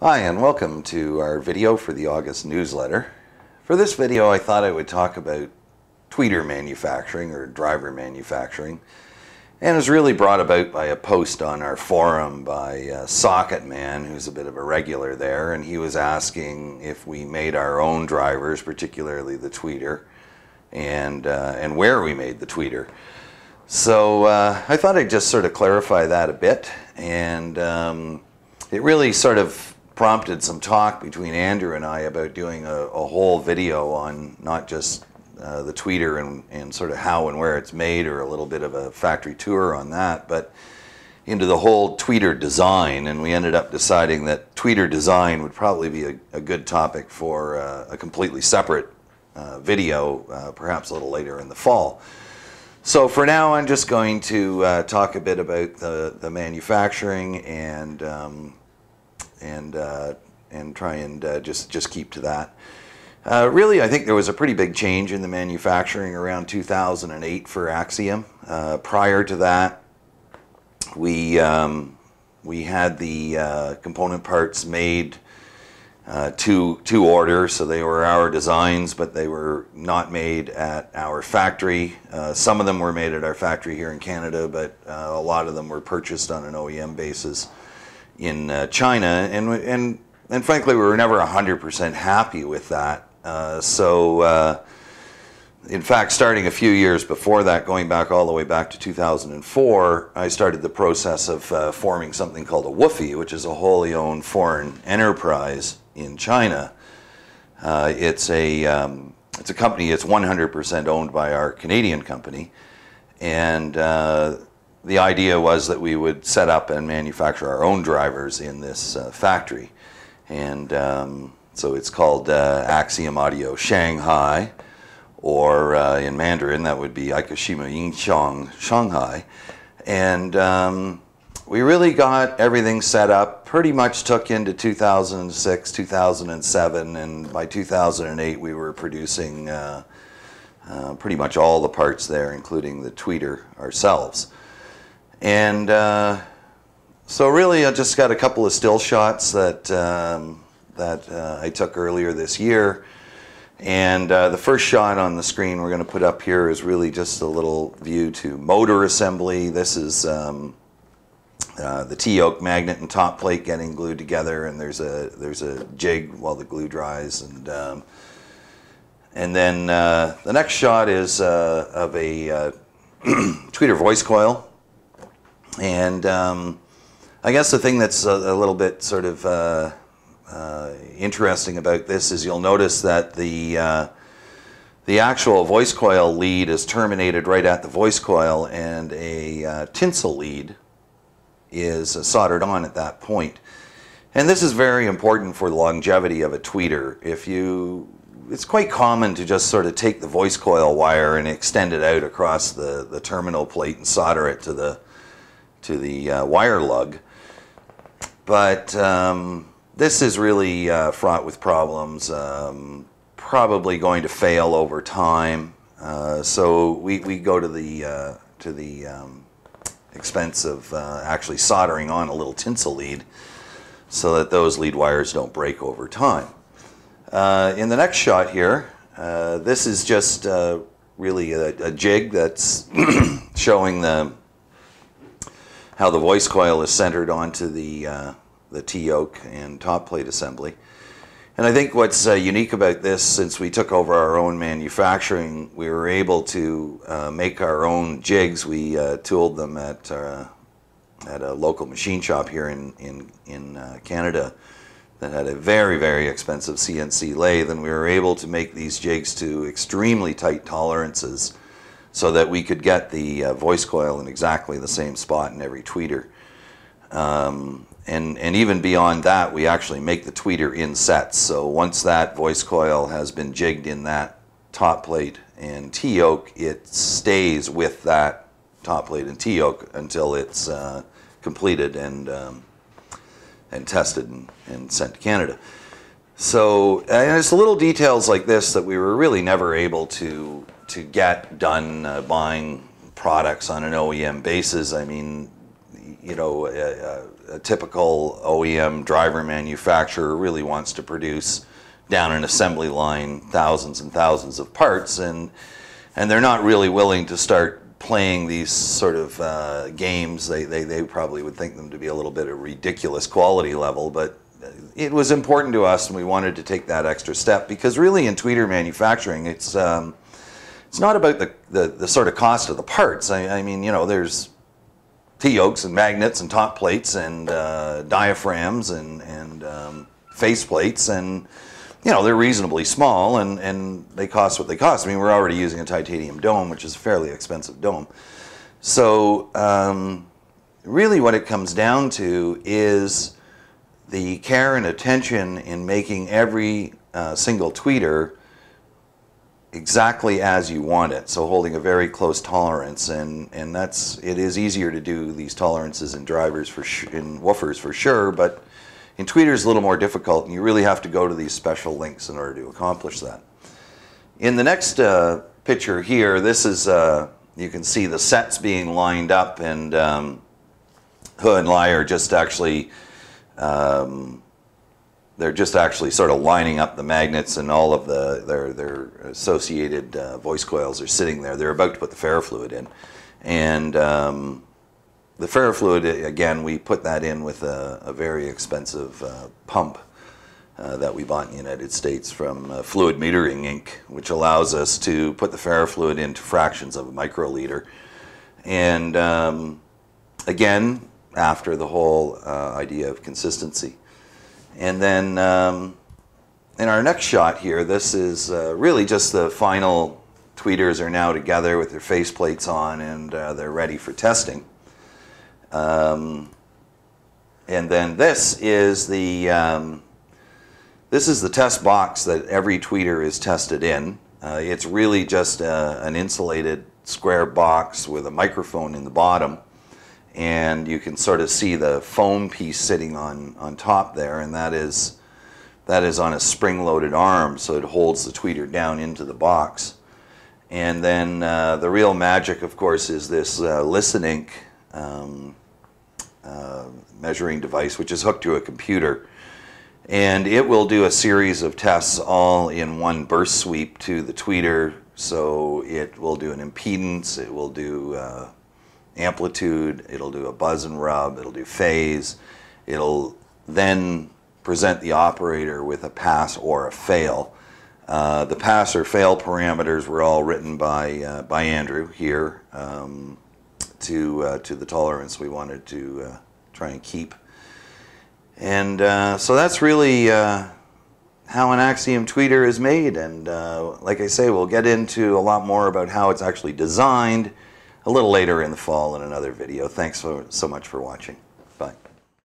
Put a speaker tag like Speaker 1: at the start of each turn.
Speaker 1: Hi and welcome to our video for the August newsletter. For this video I thought I would talk about tweeter manufacturing or driver manufacturing and it was really brought about by a post on our forum by uh, Socket Man who's a bit of a regular there and he was asking if we made our own drivers, particularly the tweeter, and, uh, and where we made the tweeter. So uh, I thought I'd just sort of clarify that a bit and um, it really sort of prompted some talk between Andrew and I about doing a, a whole video on not just uh, the tweeter and, and sort of how and where it's made or a little bit of a factory tour on that, but into the whole tweeter design and we ended up deciding that tweeter design would probably be a, a good topic for uh, a completely separate uh, video, uh, perhaps a little later in the fall. So for now I'm just going to uh, talk a bit about the, the manufacturing and um, and uh, and try and uh, just just keep to that. Uh, really, I think there was a pretty big change in the manufacturing around 2008 for Axiom. Uh, prior to that, we um, we had the uh, component parts made uh, to to order, so they were our designs, but they were not made at our factory. some of them were made at our factory here in Canada, but a lot of them were purchased on an OEM basis in uh, China, and and and frankly, we were never hundred percent happy with that. Uh, so, uh, in fact, starting a few years before that, going back all the way back to 2004, I started the process of uh, forming something called a WOFE, which is a wholly owned foreign enterprise in China. Uh, it's a um, it's a company. It's 100% owned by our Canadian company, and uh, the idea was that we would set up and manufacture our own drivers in this uh, factory. And um, so it's called uh, Axiom Audio Shanghai, or uh, in Mandarin, that would be Aikashima Yingxiang Shanghai. And um, we really got everything set up, pretty much took into 2006, 2007, and by 2008 we were producing uh, uh, pretty much all the parts there, including the tweeter ourselves. And uh, so really I just got a couple of still shots that, um, that uh, I took earlier this year. And uh, the first shot on the screen we're going to put up here is really just a little view to motor assembly. This is um, uh, the T-yoke magnet and top plate getting glued together, and there's a there's a jig while the glue dries, and um, and then uh, the next shot is uh, of a uh, tweeter voice coil and um, I guess the thing that's a, a little bit sort of uh, uh, interesting about this is you'll notice that the uh, the actual voice coil lead is terminated right at the voice coil, and a uh, tinsel lead is uh, soldered on at that point. And this is very important for the longevity of a tweeter. If you it's quite common to just sort of take the voice coil wire and extend it out across the, the terminal plate and solder it to the to the uh, wire lug. But um, this is really uh, fraught with problems, um, probably going to fail over time. Uh, so we, we go to the, uh, to the um, expense of uh, actually soldering on a little tinsel lead so that those lead wires don't break over time. Uh, in the next shot here, this is just really a, a jig that's showing the how the voice coil is centered onto the, uh, the T-yoke and top plate assembly. And I think what's uh, unique about this, since we took over our own manufacturing, we were able to uh, make our own jigs. We uh, tooled them at, uh, at a local machine shop here in, in, in uh, Canada that had a very, very expensive CNC lathe, and we were able to make these jigs to extremely tight tolerances so that we could get the uh, voice coil in exactly the same spot in every tweeter. Um, and, and even beyond that, we actually make the tweeter in sets. So once that voice coil has been jigged in that top plate and T-yoke, it stays with that top plate and T-yoke until it's uh, completed and, um, and tested and, and sent to Canada. So and it's little details like this that we were really never able to to get done uh, buying products on an OEM basis. I mean, you know, uh, a typical OEM driver manufacturer really wants to produce down an assembly line thousands and thousands of parts, and and they're not really willing to start playing these sort of uh, games. They, they they probably would think them to be a little bit of ridiculous quality level, but it was important to us, and we wanted to take that extra step because really in tweeter manufacturing, it's um, it's not about the, the, the sort of cost of the parts. I, I mean, you know, there's T-yokes and magnets and top plates and uh, diaphragms and, and um, face plates and you know they're reasonably small and, and they cost what they cost. I mean we're already using a titanium dome which is a fairly expensive dome. So um, really what it comes down to is the care and attention in making every uh, single tweeter exactly as you want it. So holding a very close tolerance, and and that's it is easier to do these tolerances in drivers for in woofers for sure, but in tweeters a little more difficult, and you really have to go to these special links in order to accomplish that. In the next uh, picture here, this is uh, you can see the sets being lined up, and um, He and Lai are just actually. Um, they're just actually sort of lining up the magnets and all of the their their associated uh, voice coils are sitting there. They're about to put the ferrofluid in, and um, the ferrofluid again we put that in with a, a very expensive uh, pump uh, that we bought in the United States from uh, Fluid Metering Inc., which allows us to put the ferrofluid into fractions of a microliter, and um, again after the whole uh, idea of consistency. And then um, in our next shot here, this is uh, really just the final tweeters are now together with their faceplates on and uh, they're ready for testing. Um, and then this is the um, this is the test box that every tweeter is tested in. Uh, it's really just a, uh, an insulated square box with a microphone in the bottom and you can sort of see the foam piece sitting on, on top there, and that is, that is on a spring-loaded arm, so it holds the tweeter down into the box. And then uh, the real magic, of course, is this uh, um, uh, measuring device, which is hooked to a computer. And it will do a series of tests all in one burst sweep to the tweeter. So it will do an impedance, it will do uh, amplitude, it'll do a buzz and rub, it'll do phase, it'll then present the operator with a pass or a fail. Uh, the pass or fail parameters were all written by, uh, by Andrew here um, to, uh, to the tolerance we wanted to uh, try and keep. And uh, so that's really uh, how an Axiom tweeter is made. And like I say, we'll get into a lot more about how it's actually designed a little later in the fall in another video. Thanks so, so much for watching.